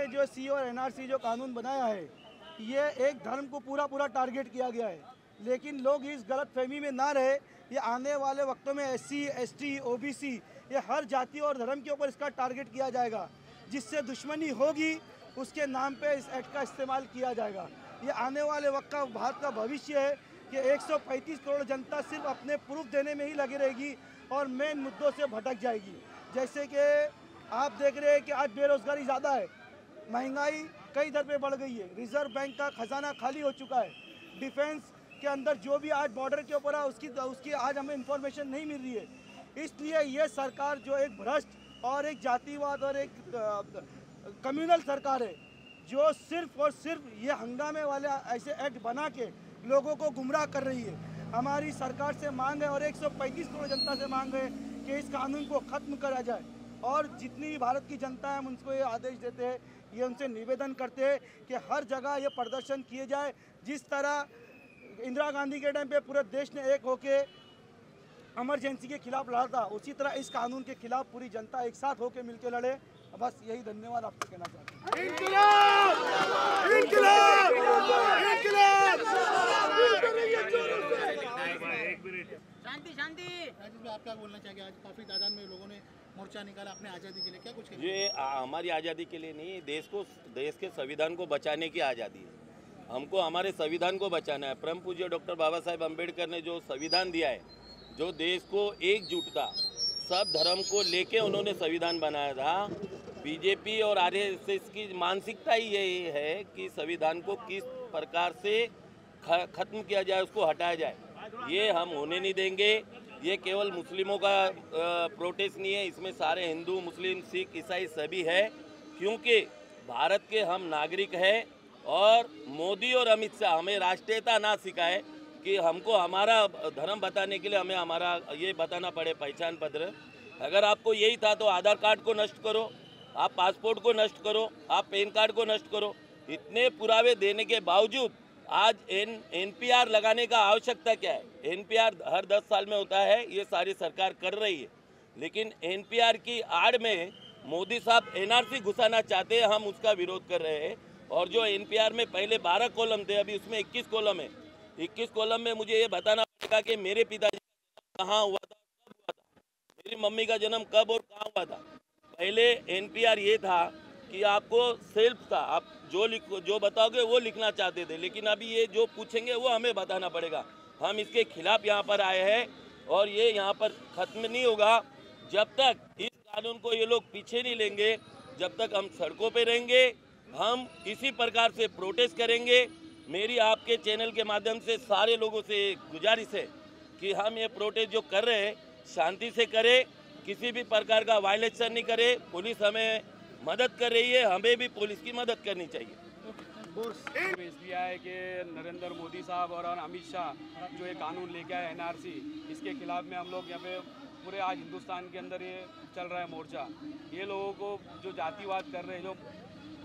ने जो सी और एनआरसी जो कानून बनाया है, ये एक धर्म को पूरा पूरा टारगेट किया गया है। लेकिन लोग इस गलत फहमी में ना रहे, ये आने वाले वक्तों में S C S T O B C ये हर जाति और धर्म के ऊपर इसका टारगेट किया जाएगा। जिससे दुश्मनी होगी, उसके नाम पे इस एक्ट का इस्तेमाल किया जाएगा। ये आने वाले वक्त का, भारत का भविष्य है कि 135 करोड़ जनता सिर्फ़ अपने प्रूफ देने में ही लगी रहेगी और मेन मुद्दों से भटक जाएगी। जैसे कि आप देख रहे हैं कि आज बेरोजगारी ज़्यादा है। महँगाई कई दर पे बढ़ गई है। रिज़र्व बैंक का खजाना खाली हो चुका है। डिफेंस के अंदर जो भी आज बॉर्डर के ऊपर है, उसकी उसकी आज हमें इंफॉर्मेशन नहीं मिल रही है। इसलिए ये सरकार जो एक भ्रष्ट और एक जातिवाद और एक कम्युनल सरकार है, जो सिर्फ़ और सिर्फ़ ये हंगामे वाले ऐसे एक्ट बना के लोगों को गुमराह कर रही है। हमारी सरकार से मांग है और 135 करोड़ जनता से मांग है कि इस कानून को ख़त्म करा जाए। और जितनी भी भारत की जनता है, हम उनको ये आदेश देते हैं, ये उनसे निवेदन करते हैं कि हर जगह ये प्रदर्शन किए जाए। जिस तरह इंदिरा गांधी के टाइम पे पूरे देश ने एक होके इमरजेंसी के खिलाफ लड़ा था, उसी तरह इस कानून के खिलाफ पूरी जनता एक साथ होकर मिलकर लड़े। बस यही धन्यवाद आपको कहना चाहते हैं इंकलाब इंकलाब शांति शांति राजेश भाई आप क्या बोलना चाहेंगे? आज काफ़ी तादाद में लोगों ने मोर्चा निकाला अपने आज़ादी के लिए। क्या कुछ ये आ- हमारी आज़ादी के लिए नहीं देश को देश के संविधान को बचाने की आज़ादी है। हमको हमारे संविधान को बचाना है। परम पूज्य डॉक्टर बाबा साहेब अंबेडकर ने जो संविधान दिया है जो देश को एकजुटता सब धर्म को लेके उन्होंने संविधान बनाया था बीजेपी और आरएसएस की मानसिकता ही यही है कि संविधान को किस प्रकार से खत्म किया जाए उसको हटाया जाए। ये हम होने नहीं देंगे। ये केवल मुस्लिमों का प्रोटेस्ट नहीं है, इसमें सारे हिंदू, मुस्लिम, सिख, ईसाई सभी है, क्योंकि भारत के हम नागरिक हैं और मोदी और अमित शाह हमें राष्ट्रीयता ना सिखाए कि हमको हमारा धर्म बताने के लिए हमें हमारा ये बताना पड़े पहचान पत्र। अगर आपको यही था तो आधार कार्ड को नष्ट करो, आप पासपोर्ट को नष्ट करो, आप पैन कार्ड को नष्ट करो। इतने पुरावे देने के बावजूद आज एन, एनपीआर लगाने का आवश्यकता क्या है? एनपीआर हर दस साल में होता है, ये सारी सरकार कर रही है। लेकिन एनपीआर की आड़ में मोदी साहब एनआरसी घुसाना चाहते हैं, हम उसका विरोध कर रहे हैं। और जो एनपीआर में पहले 12 कॉलम थे, अभी उसमें 21 कॉलम है। 21 कॉलम में मुझे ये बताना पड़ेगा कि मेरे पिताजी कहाँ हुआ था, कब हुआ था? मेरी मम्मी का जन्म कब और कहाँ हुआ था? पहले एनपीआर ये था कि आपको सेल्फ था आप जो लिखो, जो बताओगे वो लिखना चाहते थे, लेकिन अभी ये जो पूछेंगे वो हमें बताना पड़ेगा। हम इसके खिलाफ यहाँ पर आए हैं और ये यहाँ पर खत्म नहीं होगा। जब तक इस कानून को ये लोग पीछे नहीं लेंगे, जब तक हम सड़कों पे रहेंगे, हम इसी प्रकार से प्रोटेस्ट करेंगे। मेरी आपके चैनल के माध्यम से सारे लोगों से गुजारिश है कि हम ये प्रोटेस्ट जो कर रहे हैं, शांति से करें, किसी भी प्रकार का वायलेशन नहीं करे। पुलिस हमें मदद कर रही है, हमें भी पुलिस की मदद करनी चाहिए। के नरेंद्र मोदी साहब और अमित शाह जो ये कानून लेके आए एनआरसी, इसके खिलाफ में हम लोग यहाँ पे पूरे आज हिंदुस्तान के अंदर ये चल रहा है मोर्चा। ये लोगों को जो जातिवाद कर रहे हैं, जो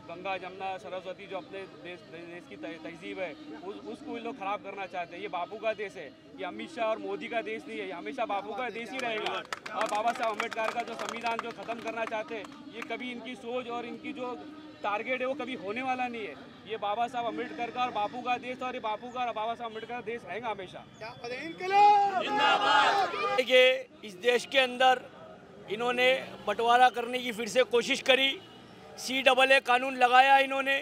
गंगा जमुना सरस्वती जो अपने देश देश की तहजीब है उस उसको ये लोग खराब करना चाहते हैं। ये बापू का देश है। ये अमित शाह और मोदी का देश नहीं है। ये हमेशा बापू का देश ही रहेगा। और बाबा साहब अंबेडकर का जो संविधान जो ख़त्म करना चाहते हैं ये कभी इनकी सोच और इनकी जो टारगेट है वो कभी होने वाला नहीं है। ये बाबा साहब अंबेडकर का और बापू का देश और ये बापू का और बाबा साहब अंबेडकर का देश रहेगा हमेशा। देखिए इस देश के अंदर इन्होंने बंटवारा करने की फिर से कोशिश करी। सी डबल ए कानून लगाया इन्होंने।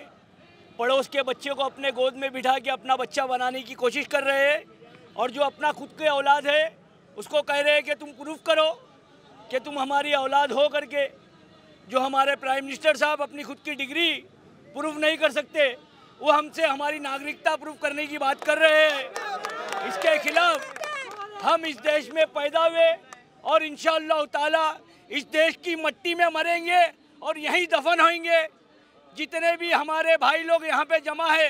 पड़ोस के बच्चे को अपने गोद में बिठा के अपना बच्चा बनाने की कोशिश कर रहे हैं और जो अपना खुद के औलाद है, उसको कह रहे हैं कि तुम प्रूफ करो कि तुम हमारी औलाद हो करके, जो हमारे प्राइम मिनिस्टर साहब अपनी खुद की डिग्री प्रूफ नहीं कर सकते, वो हमसे हमारी नागरिकता प्रूफ करने की बात कर रहे हैं। इसके खिलाफ हम इस देश में पैदा हुए और इन ताला इस देश की मट्टी में मरेंगे। और यहीं दफन होंगे। जितने भी हमारे भाई लोग यहाँ पे जमा है,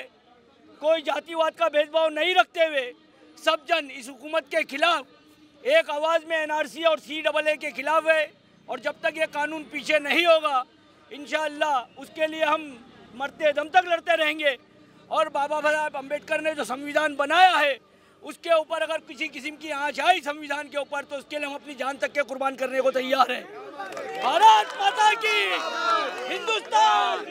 कोई जातिवाद का भेदभाव नहीं रखते हुए, सब जन इस हुकूमत के खिलाफ, एक आवाज़ में एनआरसी और सी डबल ए के खिलाफ है, और जब तक ये कानून पीछे नहीं होगा इन उसके लिए हम मरते दम तक लड़ते रहेंगे। और बाबा साहब अंबेडकर ने जो संविधान बनाया है उसके ऊपर अगर किसी किस्म की आँच आई संविधान के ऊपर तो उसके लिए हम अपनी जान तक के कुर्बान करने को तैयार हैं। भारत माता की, हिंदुस्तान